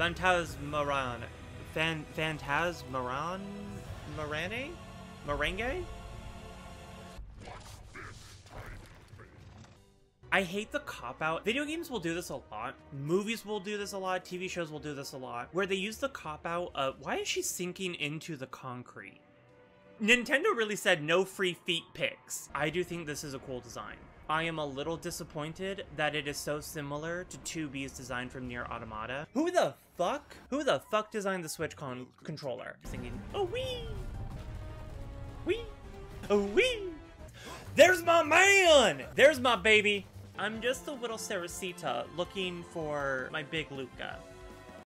Phantasmaran. Fan, Phantasmaran? Marane? Merengue? I hate the cop out. Video games will do this a lot. Movies will do this a lot. TV shows will do this a lot. Where they use the cop out of why is she sinking into the concrete? Nintendo really said no free feet pics. I do think this is a cool design. I am a little disappointed that it is so similar to 2B's design from Nier Automata. Who the fuck? Who the fuck designed the Switch con controller? Thinking, oh wee! Wee! Oh wee! There's my man! There's my baby! I'm just a little Cerecita looking for my big Luka.